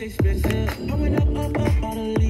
expensive. Went up, up, up, out of